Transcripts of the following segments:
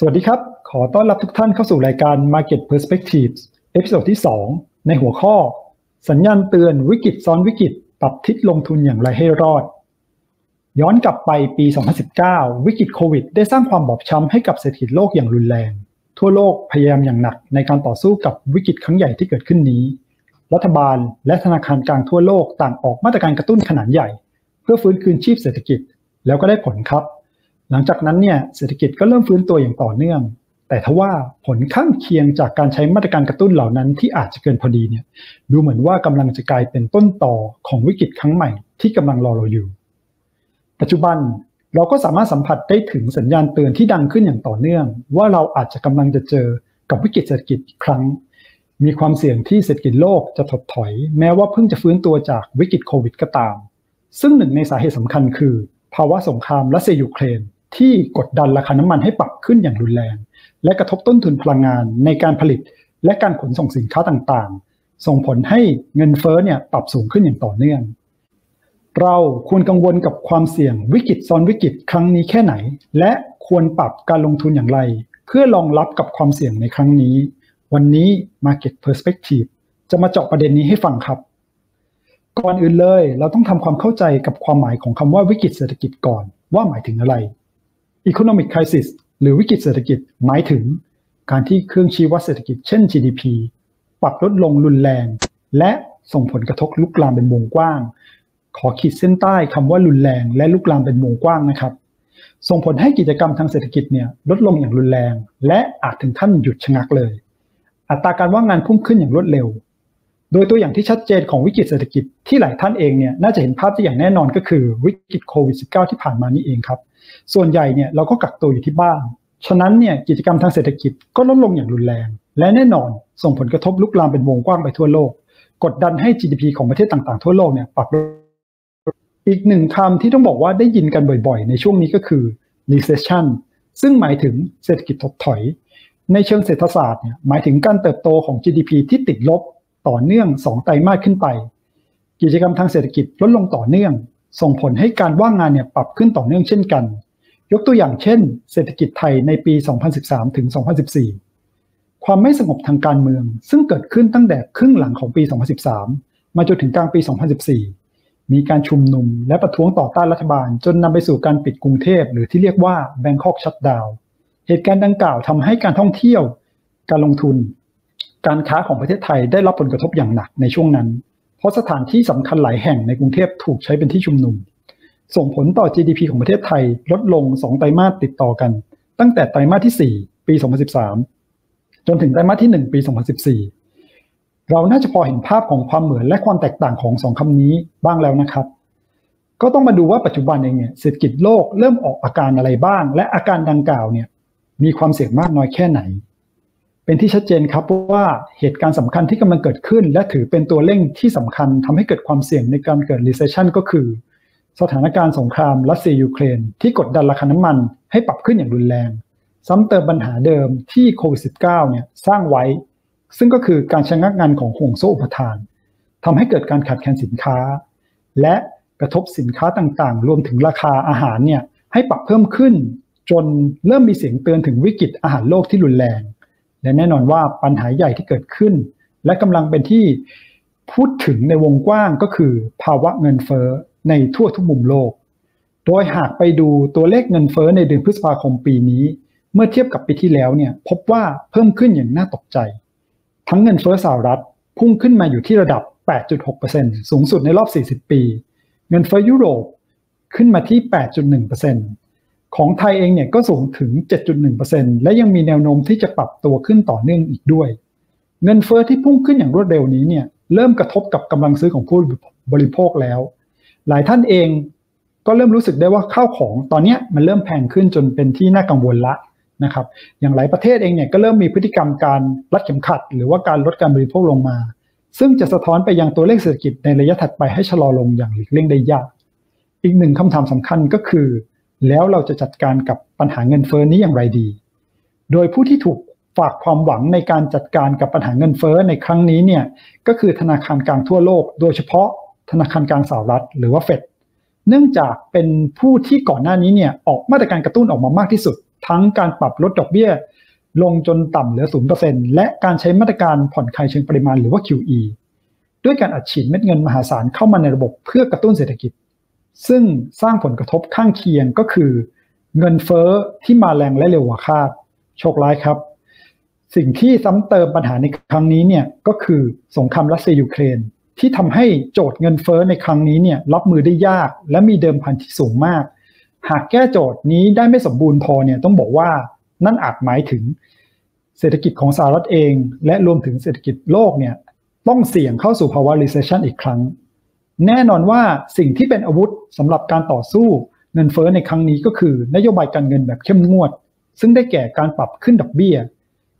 สวัสดีครับ ขอต้อนรับทุกท่านเข้าสู่รายการ Market Perspectives episode ที่ 2 ในหัวข้อ สัญญาณเตือนวิกฤตซ้อนวิกฤต ปรับทิศลงทุนอย่างไรให้รอด ย้อนกลับไปปี 2019 วิกฤตโควิด ได้สร้างความบอบช้ำให้กับเศรษฐกิจโลกอย่างรุนแรง ทั่วโลกพยายามอย่างหนักในการต่อสู้กับวิกฤตครั้งใหญ่ที่เกิดขึ้นนี้ รัฐบาลและธนาคารกลางทั่วโลกต่างออกมาตรการกระตุ้นขนาดใหญ่ เพื่อฟื้นคืนชีพเศรษฐกิจ แล้วก็ได้ผลครับ หลังจากนั้นเนี่ยเศรษฐกิจก็เริ่มฟื้นตัวอย่างต่อเนื่อง แต่ทว่าผลข้างเคียงจากการใช้มาตรการกระตุ้นเหล่านั้นที่อาจจะเกินพอดีเนี่ยดูเหมือนว่ากำลังจะกลายเป็นต้นต่อของวิกฤตครั้งใหม่ที่กำลังรอเราอยู่ ปัจจุบันเราก็สามารถสัมผัสได้ถึงสัญญาณเตือนที่ดังขึ้นอย่างต่อเนื่อง ว่าเราอาจจะกำลังจะเจอกับวิกฤตเศรษฐกิจอีกครั้ง มีความเสี่ยงที่เศรษฐกิจโลกจะถดถอย แม้ว่าเพิ่งจะฟื้นตัวจากวิกฤตโควิดก็ตาม ซึ่งหนึ่งในสาเหตุสำคัญคือ ภาวะสงครามรัสเซียยูเครน ที่กดดันราคาน้ำมันให้ปรับขึ้นอย่างรุนแรง และกระทบต้นทุนพลังงานในการผลิต และการขนส่งสินค้าต่างๆ ส่งผลให้เงินเฟ้อเนี่ยปรับสูงขึ้นอย่างต่อเนื่อง เราควรกังวลกับความเสี่ยงวิกฤตซ้อนวิกฤตครั้งนี้แค่ไหน และควรปรับการลงทุนอย่างไร เพื่อรองรับกับความเสี่ยงในครั้งนี้ วันนี้ Market Perspective จะมาเจาะประเด็นนี้ให้ฟังครับก่อนอื่นเลย เราต้องทำความเข้าใจกับความหมายของคำว่าวิกฤตเศรษฐกิจก่อนว่าหมายถึงอะไร Economic Crisis หรือวิกฤตเศรษฐกิจหมายถึง การที่เครื่องชี้วัดเศรษฐกิจเช่น GDP ปรับลดลงรุนแรง และส่งผลกระทบลุกลามเป็นวงกว้าง ขอขีดเส้นใต้คำว่ารุนแรง และลุกลามเป็นวงกว้างนะครับ ส่งผลให้กิจกรรมทางเศรษฐกิจเนี่ยลดลงอย่างรุนแรง และอาจถึงขั้นหยุดชะงักเลย อัตราการว่างงานพุ่งขึ้นอย่างรวดเร็ว โดยตัวอย่างที่ชัดเจนของวิกฤตเศรษฐกิจที่หลายท่านเองเนี่ยน่าจะเห็นภาพที่อย่างแน่นอนก็คือวิกฤตโควิด -19 ที่ผ่านมานี่เองครับ ส่วนใหญ่เนี่ยเราก็กักตัวอยู่ที่บ้าน ฉะนั้นเนี่ยกิจกรรมทางเศรษฐกิจก็ลดลงอย่างรุนแรง และแน่นอนส่งผลกระทบลุกลามเป็นวงกว้างไปทั่วโลก กดดันให้ GDP ของประเทศต่างๆ ทั่วโลกเนี่ยปรับลดอีกหนึ่งคำที่ต้องบอกว่าได้ยินกันบ่อยๆ ในช่วงนี้ก็คือ recession ซึ่งหมายถึงเศรษฐกิจถดถอย ในเชิงเศรษฐศาสตร์เนี่ยหมายถึงการเติบโตของ GDP ที่ติดลบ ต่อเนื่อง 2 ไตรมาสขึ้นไป กิจกรรมทางเศรษฐกิจลดลงต่อเนื่อง ส่งผลให้การว่างงานเนี่ยปรับขึ้นต่อเนื่องเช่นกัน ยกตัวอย่างเช่น เศรษฐกิจไทยในปี 2013 ถึง 2014 ความไม่สงบทางการเมือง ซึ่งเกิดขึ้นตั้งแต่ครึ่งหลังของปี 2013 มาจนถึงกลางปี 2014 มีการชุมนุมและประท้วงต่อต้านรัฐบาล จนนำไปสู่การปิดกรุงเทพหรือที่เรียกว่า Bangkok Shutdown เหตุการณ์ดังกล่าวทำให้การท่องเที่ยว การลงทุน การค้าของประเทศไทยได้รับผลกระทบอย่างหนักในช่วงนั้น เพราะสถานที่สำคัญหลายแห่งในกรุงเทพถูกใช้เป็นที่ชุมนุม ส่งผลต่อ GDP ของประเทศไทยลดลง 2 ไตรมาสติดต่อกัน ตั้งแต่ไตรมาสที่ 4 ปี 2013 จนถึงไตรมาสที่ 1 ปี 2014 เราน่าจะพอเห็นภาพของความเหมือนและความแตกต่างของสองคำนี้บ้างแล้วนะครับ ก็ต้องมาดูว่าปัจจุบันเองเนี่ยเศรษฐกิจโลกเริ่มออกอาการอะไรบ้าง และอาการดังกล่าวเนี่ยมีความเสี่ยงมากน้อยแค่ไหน เป็นที่ชัดเจนครับว่าเหตุการณ์สำคัญที่กำลังเกิดขึ้น และถือเป็นตัวเร่งที่สำคัญทำให้เกิดความเสี่ยงในการเกิด recession ก็คือ สถานการณ์สงครามรัสเซียยูเครนที่กดดันราคาน้ำมันให้ปรับขึ้นอย่างรุนแรง ซ้ำเติมปัญหาเดิมที่โควิด -19 เนี่ยสร้างไว้ ซึ่งก็คือการชะงักงานของห่วงโซ่อุปทานทำให้เกิดการขาดแคลนสินค้า และกระทบสินค้าต่างๆ รวมถึงราคาอาหารเนี่ยให้ปรับเพิ่มขึ้น จนเริ่มมีเสียงเตือนถึงวิกฤตอาหารโลกที่รุนแรง และแน่นอนว่าปัญหาใหญ่ที่เกิดขึ้น และกำลังเป็นที่พูดถึงในวงกว้างก็คือภาวะเงินเฟ้อในทั่วทุกมุมโลก โดยหากไปดูตัวเลขเงินเฟ้อในเดือนพฤษภาคมปีนี้ เมื่อเทียบกับปีที่แล้วเนี่ยพบว่าเพิ่มขึ้นอย่างน่าตกใจ ทั้งเงินเฟ้อสหรัฐพุ่งขึ้นมาอยู่ที่ระดับ 8.6%สูงสุดในรอบ 40 ปี เงินเฟ้อยุโรปขึ้นมาที่ 8.1% ของไทยเองเนี่ยก็สูงถึง 7.1%และยังมีแนวโน้มที่จะปรับตัวขึ้นต่อเนื่องอีกด้วย เงินเฟ้อที่พุ่งขึ้นอย่างรวดเร็วนี้เนี่ยเริ่มกระทบกับกำลังซื้อของผู้บริโภคแล้ว หลายท่านเองก็เริ่มรู้สึกได้ว่าข้าวของตอนนี้มันเริ่มแพงขึ้นจนเป็นที่น่ากังวลละนะครับ อย่างหลายประเทศเองเนี่ยก็เริ่มมีพฤติกรรมการรัดเข็มขัด หรือว่าการลดการบริโภคลงมา ซึ่งจะสะท้อนไปยังตัวเลขเศรษฐกิจในระยะถัดไปให้ชะลอลงอย่างหลีกเลี่ยงได้ยาก อีกหนึ่งคำถามสำคัญก็คือ แล้วเราจะจัดการกับปัญหาเงินเฟ้อนี้อย่างไรดี โดยผู้ที่ถูกฝากความหวังในการจัดการกับปัญหาเงินเฟ้อในครั้งนี้เนี่ยก็คือธนาคารกลางทั่วโลก โดยเฉพาะธนาคารกลางสหรัฐ หรือว่าเฟดเนื่องจากเป็นผู้ที่ก่อนหน้านี้เนี่ยออกมาตรการกระตุ้นออกมามากที่สุด ทั้งการปรับลดดอกเบี้ย ลงจนต่ำเหลือ 0%และการใช้มาตรการผ่อนคลายเชิงปริมาณหรือว่า QE ด้วยการอัดฉีดเม็ดเงินมหาศาลเข้ามาในระบบเพื่อกระตุ้นเศรษฐกิจ ซึ่งสร้างผลกระทบข้างเคียงก็คือ เงินเฟ้อที่มาแรงและเร็วกว่าคาด โชคร้ายครับ สิ่งที่ซ้ำเติมปัญหาในครั้งนี้เนี่ยก็คือสงครามรัสเซียยูเครน ที่ทำให้โจทย์เงินเฟ้อในครั้งนี้เนี่ยรับมือได้ยากและมีเดิมพันที่สูงมาก หากแก้โจทย์นี้ได้ไม่สมบูรณ์พอเนี่ยต้องบอกว่านั่นอาจหมายถึงเศรษฐกิจของสหรัฐเอง และรวมถึงเศรษฐกิจโลกเนี่ยต้องเสี่ยงเข้าสู่ภาวะ recession อีกครั้ง แน่นอนว่าสิ่งที่เป็นอาวุธสำหรับการต่อสู้เงินเฟ้อในครั้งนี้ก็คือนโยบายการเงินแบบเข้มงวด ซึ่งได้แก่การปรับขึ้นดอกเบี้ย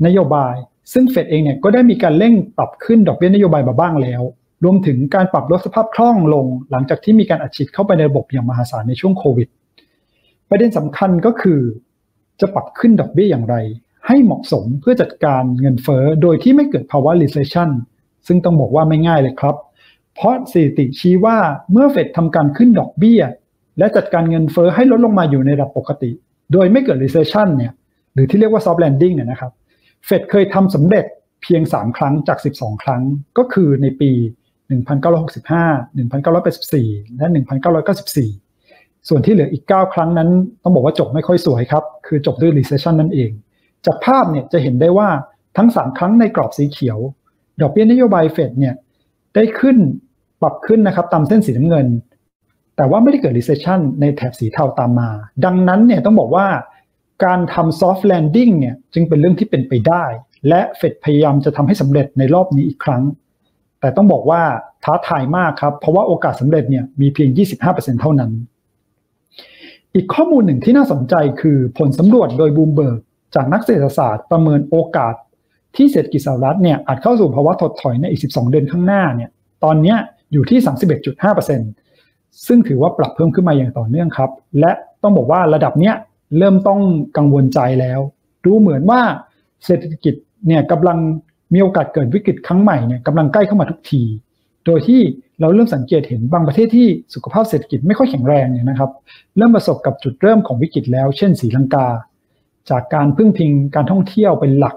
นโยบาย ซึ่งเฟดเองเนี่ยก็ได้มีการเร่งปรับขึ้นดอกเบี้ยนโยบายมาบ้างแล้ว รวมถึงการปรับลดสภาพคล่องลง หลังจากที่มีการอัดฉีดเข้าไปในระบบอย่างมหาศาลในช่วงโควิด ประเด็นสำคัญก็คือ จะปรับขึ้นดอกเบี้ยอย่างไร ให้เหมาะสมเพื่อจัดการเงินเฟ้อโดยที่ไม่เกิดภาวะ recession ซึ่งต้องบอกว่าไม่ง่ายเลยครับ เพราะสถิติชี้ว่าเมื่อเฟดทำการขึ้นดอกเบี้ย และจัดการเงินเฟ้อให้ลดลงมาอยู่ในระดับปกติ โดยไม่เกิด recession เนี่ยหรือที่เรียกว่า soft landing เนี่ยนะครับเฟดเคยทำสำเร็จเพียง 3 ครั้งจาก 12 ครั้งก็คือในปี 1965 1984 และ 1994 ส่วนที่เหลืออีก 9 ครั้งนั้น ต้องบอกว่าจบไม่ค่อยสวยครับ คือจบด้วย recession นั่นเอง จากภาพเนี่ยจะเห็นได้ว่าทั้ง 3 ครั้งในกรอบสีเขียว ดอกเบี้ยนโยบายเฟดเนี่ยได้ขึ้น ปรับขึ้นนะครับตามเส้นสีน้ำเงิน แต่ว่าไม่ได้เกิด recession ในแถบสีเทาตามมา ดังนั้นเนี่ยต้องบอกว่าการทำ soft landing เนี่ยจึงเป็นเรื่องที่เป็นไปได้ และเฟดพยายามจะทำให้สำเร็จในรอบนี้อีกครั้ง แต่ต้องบอกว่าท้าทายมากครับ เพราะว่าโอกาสสำเร็จเนี่ยมีเพียง 25%เท่านั้น อีกข้อมูลหนึ่งที่น่าสนใจคือผลสำรวจโดยบูมเบิร์กจากนักเศรษฐศาสตร์ประเมินโอกาสที่เศรษฐกิจสหรัฐเนี่ยอาจเข้าสู่ภาวะถดถอยในอีก 12 เดือนข้างหน้าเนี่ยตอนเนี้ย อยู่ที่ 31.5%ซึ่งถือว่าปรับเพิ่มขึ้นมาอย่างต่อเนื่องครับ และต้องบอกว่าระดับเนี้ยเริ่มต้องกังวลใจแล้ว ดูเหมือนว่าเศรษฐกิจเนี่ยกำลังมีโอกาสเกิดวิกฤตครั้งใหม่เนี่ยกำลังใกล้เข้ามาทุกที โดยที่เราเริ่มสังเกตเห็นบางประเทศที่สุขภาพเศรษฐกิจไม่ค่อยแข็งแรงเนี่ยนะครับเริ่มประสบกับจุดเริ่มของวิกฤตแล้ว เช่นสีลังกา จากการพึ่งพิงการท่องเที่ยวเป็นหลัก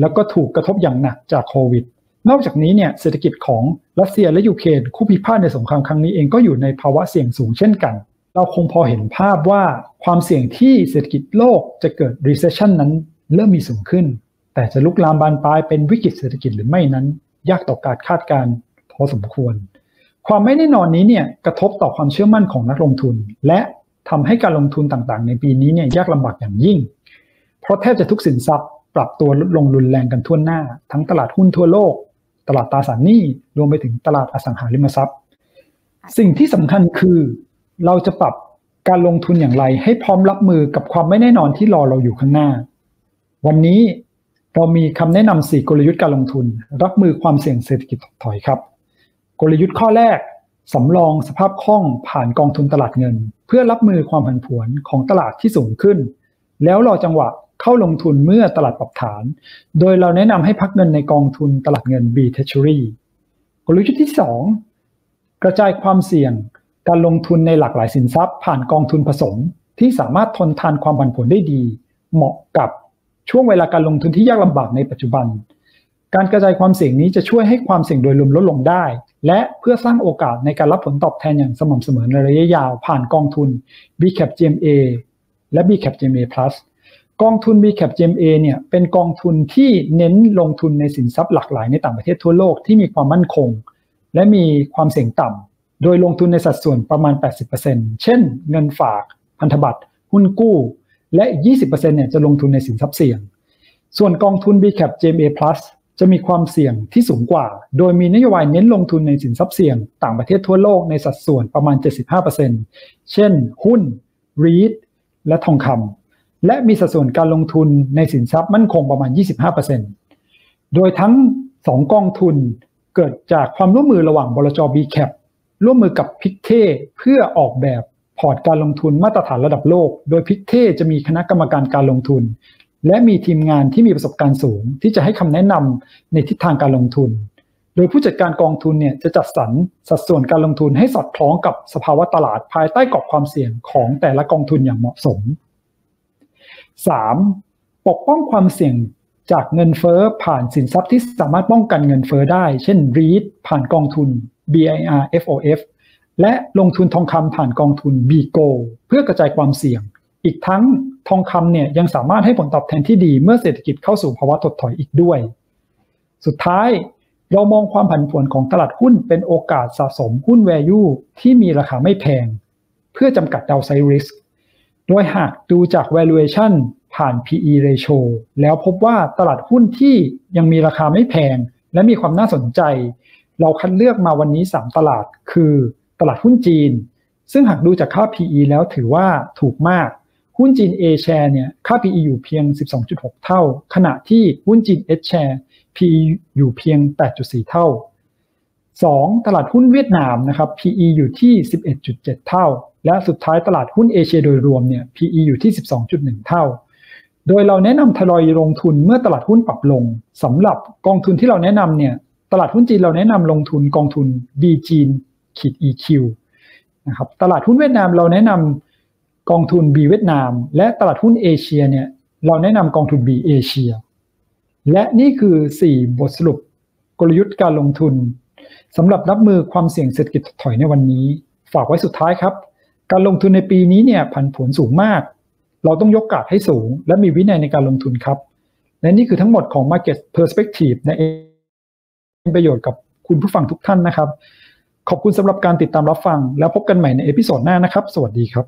แล้วก็ถูกกระทบอย่างหนักจากโควิด นอกจากนี้เนี่ยเศรษฐกิจของรัสเซียและยูเครนคู่พิพาทในสงครามครั้งนี้เองก็อยู่ในภาวะเสี่ยงสูงเช่นกัน เราคงพอเห็นภาพว่าความเสี่ยงที่เศรษฐกิจโลกจะเกิด recession นั้นเริ่มมีสูงขึ้น แต่จะลุกลามบานปลายเป็นวิกฤตเศรษฐกิจหรือไม่นั้น ยากต่อการคาดการณ์พอสมควร ความไม่แน่นอนนี้เนี่ยกระทบต่อความเชื่อมั่นของนักลงทุน และทำให้การลงทุนต่างๆ ในปีนี้เนี่ยยากลำบากอย่างยิ่ง เพราะแทบจะทุกสินทรัพย์ปรับตัวลดลงรุนแรงกันทั่วหน้า ทั้งตลาดหุ้นทั่วโลก ตลาดตราสารหนี้รวมไปถึงตลาดอสังหาริมทรัพย์ สิ่งที่สำคัญคือเราจะปรับการลงทุนอย่างไร ให้พร้อมรับมือกับความไม่แน่นอนที่รอเราอยู่ข้างหน้า วันนี้เรามีคำแนะนำ4กลยุทธ์การลงทุน รับมือความเสี่ยงเศรษฐกิจถอยครับ กลยุทธ์ข้อแรกสำรองสภาพคล่องผ่านกองทุนตลาดเงิน เพื่อรับมือความผันผวนของตลาดที่สูงขึ้น แล้วรอจังหวะ เข้าลงทุนเมื่อตลาดปรับฐาน โดยเราแนะนำให้พักเงินในกองทุนตลาดเงิน B Treasury กลยุทธ์ที่ 2 กระจายความเสี่ยงการลงทุนในหลากหลายสินทรัพย์ ผ่านกองทุนผสม ที่สามารถทนทานความผันผวนได้ดี เหมาะกับช่วงเวลาการลงทุนที่ยากลำบากในปัจจุบัน การกระจายความเสี่ยงนี้จะช่วยให้ความเสี่ยงโดยรวมลดลงได้ และเพื่อสร้างโอกาสในการรับผลตอบแทนอย่างสม่ำเสมอในระยะยาวผ่านกองทุน BCAP GMA และ BCAP GMA Plus กองทุน BCAP GMA เนี่ยเป็นกองทุนที่เน้นลงทุนในสินทรัพย์หลากหลายในต่างประเทศทั่วโลกที่มีความมั่นคง และมีความเสี่ยงต่ำโดยลงทุนในสัดส่วนประมาณ 80%เช่น เงินฝาก พันธบัตร หุ้นกู้ และอีก20%เนี่ยจะลงทุนในสินทรัพย์เสี่ยง ส่วนกองทุน BCAP JMA Plus จะมีความเสี่ยงที่สูงกว่า โดยมีนโยบายเน้นลงทุนในสินทรัพย์เสี่ยง ต่างประเทศทั่วโลกในสัดส่วนประมาณ 75%เช่น หุ้น REIT และทองคำ และมีสัดส่วนการลงทุนในสินทรัพย์มั่นคงประมาณ 25%โดยทั้ง 2 กองทุนเกิดจากความร่วมมือระหว่างบลจ BCAP ร่วมมือกับ Pictet เพื่อออกแบบพอร์ตการลงทุนมาตรฐานระดับโลก โดย Pictet จะมีคณะกรรมการการลงทุน และมีทีมงานที่มีประสบการณ์สูง ที่จะให้คำแนะนำในทิศทางการลงทุน โดยผู้จัดการกองทุนเนี่ยจะจัดสรรสัดส่วนการลงทุนให้สอดคล้องกับสภาวะตลาดภายใต้กรอบความเสี่ยงของแต่ละกองทุนอย่างเหมาะสม 3. ปกป้องความเสี่ยงจากเงินเฟอ้อผ่านสินทรัพย์ที่สามารถป้องกันเงินเฟอ้อได้ เช่น REIT ผ่านกองทุน BIR FOF และลงทุนทองคำผ่านกองทุน BGO เพื่อกระจายความเสี่ยง อีกทั้งทองคำเนี่ยยังสามารถให้ผลตอบแทนที่ดีเมื่อเศรษฐกิจเข้าสู่ภาวะถดถอยอีกด้วย สุดท้ายเรามองความผันผวนของตลาดหุ้นเป็นโอกาสสะสมหุ้น value ที่มีราคาไม่แพง เพื่อจำกัด downside risk โดยหากดูจาก valuation ผ่าน PE ratio แล้วพบว่าตลาดหุ้นที่ยังมีราคาไม่แพง และมีความน่าสนใจ เราคัดเลือกมาวันนี้ 3 ตลาด คือตลาดหุ้นจีน ซึ่งหากดูจากค่า PE แล้วถือว่าถูกมาก หุ้นจีน A share เนี่ยค่า PE อยู่เพียง 12.6 เท่า ขณะที่หุ้นจีน H share PE อยู่เพียง 8.4 เท่า 2. ตลาดหุ้นเวียดนามนะครับ PE อยู่ที่ 11.7 เท่า และสุดท้ายตลาดหุ้นเอเชียโดยรวมเนี่ย PE อยู่ที่ 12.1 เท่า โดยเราแนะนำทยอยลงทุนเมื่อตลาดหุ้นปรับลงสำหรับกองทุนที่เราแนะนำเนี่ยตลาดหุ้นจีนเราแนะนำลงทุนกองทุน B จีนขีด EQ นะครับตลาดหุ้นเวียดนามเราแนะนำกองทุน B เวียดนาม และตลาดหุ้นเอเชียเนี่ยเราแนะนำกองทุน B เอเชียและนี่คือ 4 บทสรุปกลยุทธ์การลงทุนสำหรับรับมือความเสี่ยงเศรษฐกิจถอยในวันนี้ ฝากไว้สุดท้ายครับ การลงทุนในปีนี้เนี่ยผันผวนสูงมาก เราต้องยกกาดให้สูง และมีวินัยในการลงทุนครับ และนี่คือทั้งหมดของ Market Perspective ในเป็นประโยชน์กับคุณผู้ฟังทุกท่านนะครับ ขอบคุณสำหรับการติดตามรับฟัง แล้วพบกันใหม่ใน episode หน้านะครับ สวัสดีครับ